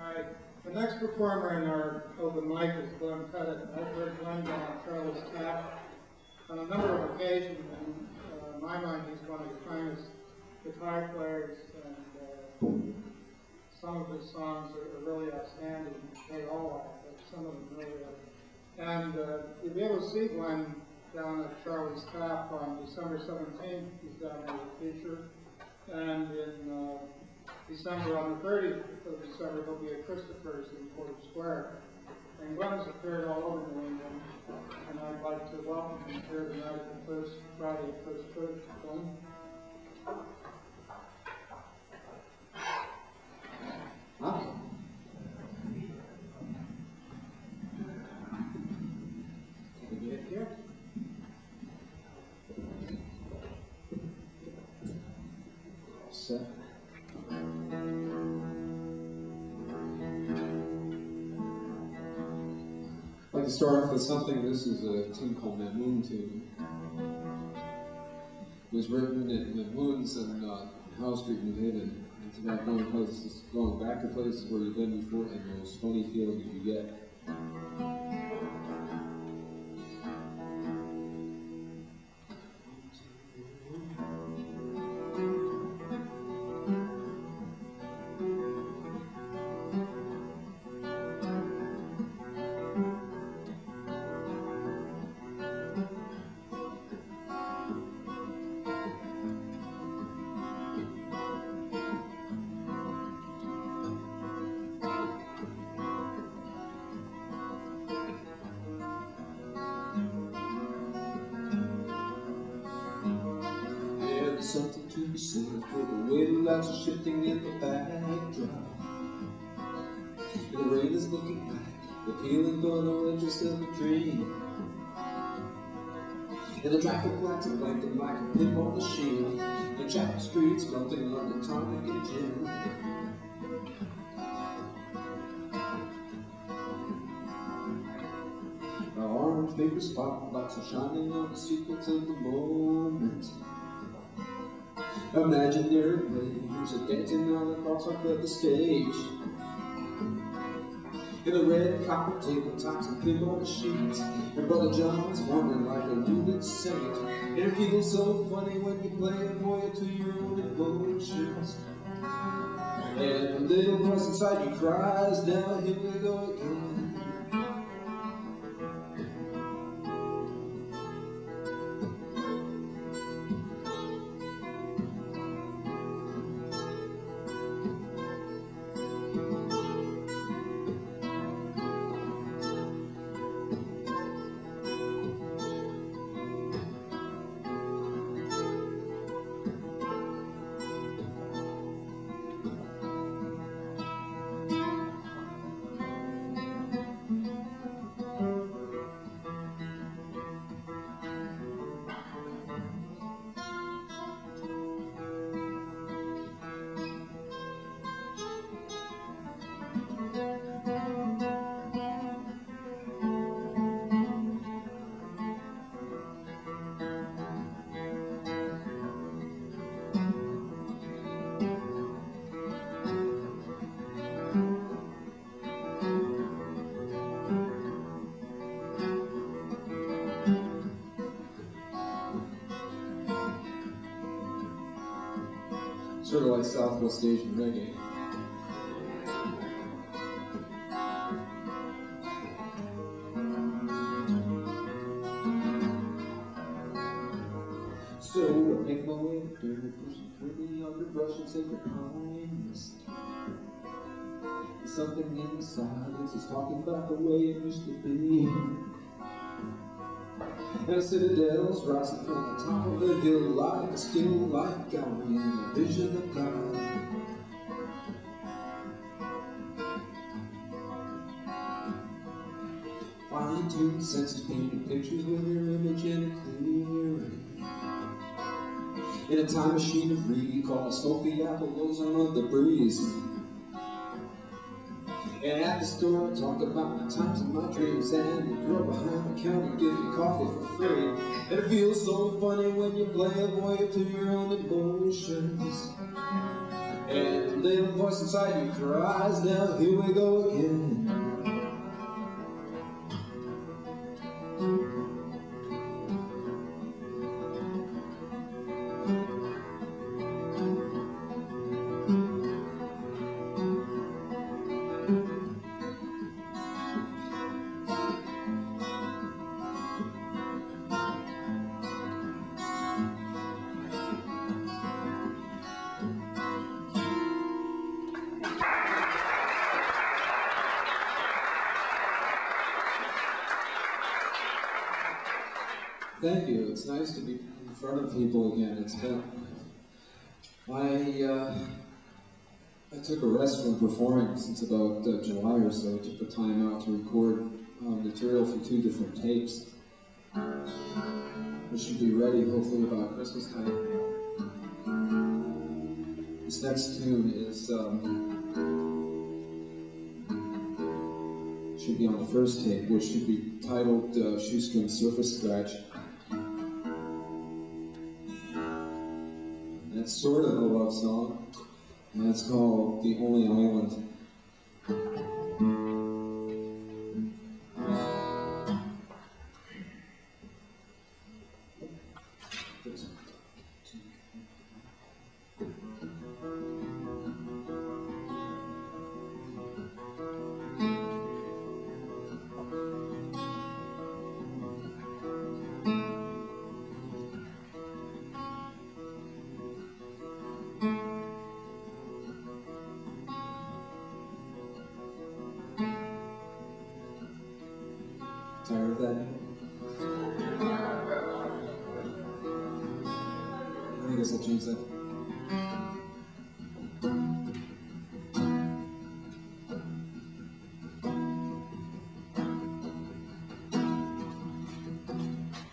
Alright, the next performer in our open mic is Glenn Pettit. I've heard Glenn at Charlie's Tap on a number of occasions, and uh, in my mind, he's one of the finest guitar players, and uh, some of his songs are, are really outstanding. They all are, but some of them really are. And uh, you'll be able to see Glenn down at Charlie's Tap on December 17th. He's down there with feature. And in uh, December, on the 30th of December, there'll be a Christopher's in Porter Square. And Glenn's appeared all over New England, and I'd like to welcome him here tonight at the first Friday First Church. Glenn? To start off with something. This is a tune called Mamoun Tune. It was written at Mamoun's in uh, Howe Street, New Haven. It's about going places, going back to places where you've been before and those funny feelings you get. The way are shifting in the backdrop. The rain is looking like the peeling gonna just of a dream. And the traffic lights are blinking like a pinball machine. The chapel streets melting on the tonic and gin. The orange paper spotlights are shining on the secrets of the moment. Imaginary players are dancing on the crosswalk of the stage. In the red carpet tabletops and pinball sheets. And Brother John's wandering like a lurid saint. And it feels so funny when you play a voyage to your own emotions. And the little voice inside you cries, now here we go again. Sort of like Southwest Asian reggae. So I make my way up there, pushing through the underbrush and sacred pines. Something in the silence is talking about the way it used to be. And citadel's rising from the top of the hill like a life going in a vision of God. Fine-tuned senses painting pictures with your image in a clearing. In a time machine of recall, smoke the apple ozone of the breeze. And at the store, I talk about my times and my dreams. And the girl behind the counter gives you coffee for free. And it feels so funny when you voyage to your own emotions. And the little voice inside you cries, now here we go again. Thank you. It's nice to be in front of people again. It's been I uh, I took a rest from performing since about uh, July or so. I took the time out to record um, material for two different tapes. It should be ready hopefully about Christmas time. This next tune is um, should be on the first tape, which should be titled uh, Shoestring Surface Scratch. It's sort of a love song, and it's called The Only Island. Tired of that? I guess I'll change that.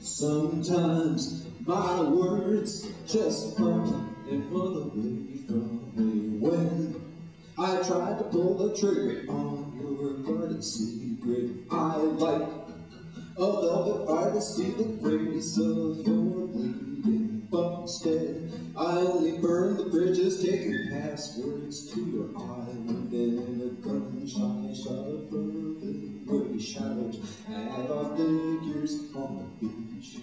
Sometimes my words just come and run away from me when I tried to pull the trigger on your garden secret. I like a velvet fire to see the grace of your bleeding, but instead I only burn the bridges, taking passwords to your island in a gunshot shot of bourbon we shout at our figures on the beach.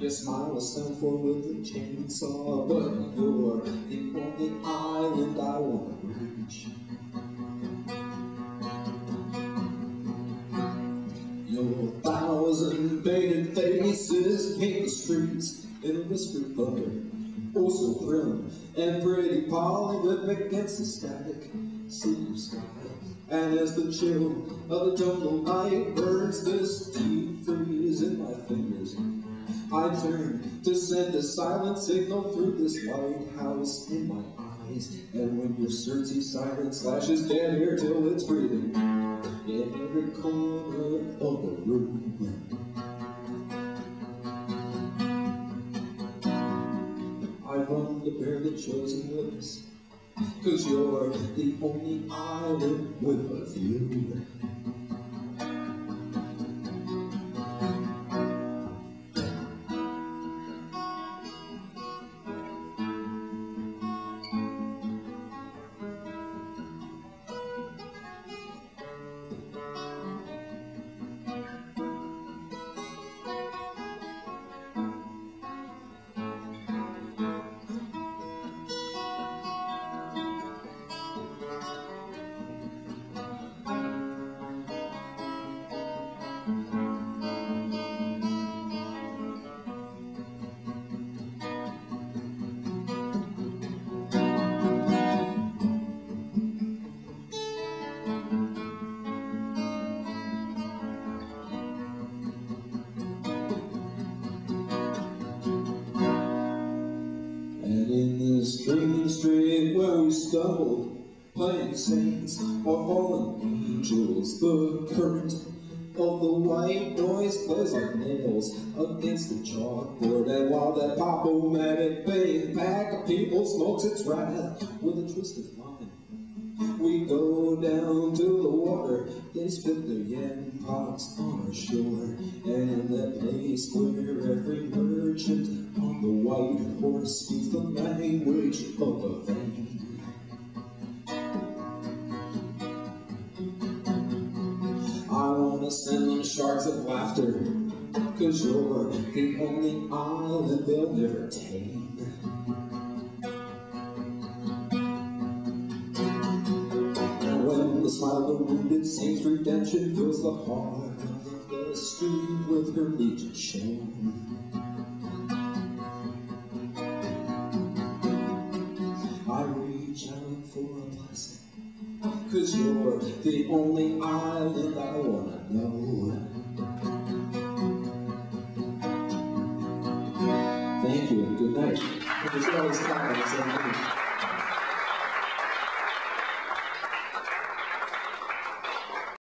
Your smile is sent for with a chainsaw, but you're the only island I wanna reach. Painted faces paint the streets in a whispered thunder, Also so prim and pretty, polyrhythmic against the static silver sky. And as the chill of the jungle night burns this deep freeze in my fingers, I turn to send a silent signal through this lighthouse in my eyes. And when your Circe siren slashes dead air till it's breathing in every corner of the room. Run to bear the chosen witness, cause you're the only island with a view. In this dreaming street where we stumble, playing saints or fallen angels, the current of the white noise plays like nails against the chalkboard. And while that pop-o-matic pack of people smokes its wrath with a twist of We go down to the water, they spit their yam pots on our shore. And in that place where every merchant on the white horse speaks the language of the vein. I wanna send them sharks of laughter, cause you're the only island they'll never tame. Smile the wounded saint's redemption fills the heart of the street with her legion shown. I reach out for a blessing. Cause you're the only island I wanna know. Thank you and good night.